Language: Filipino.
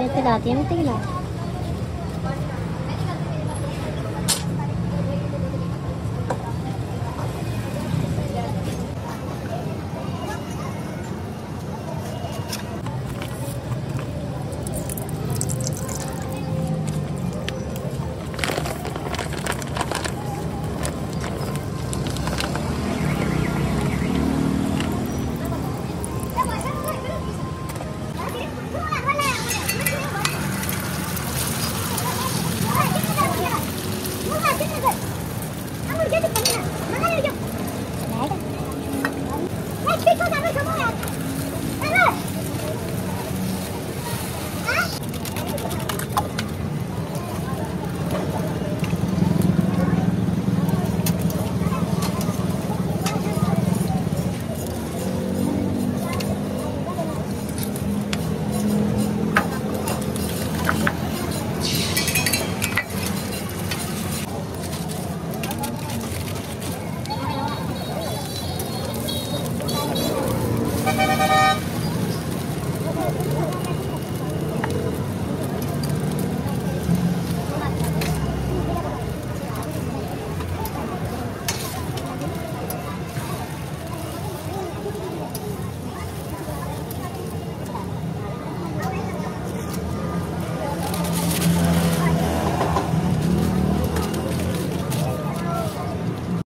Ito dati, yung tingnan. Thank you. あっ!